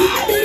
Yeah.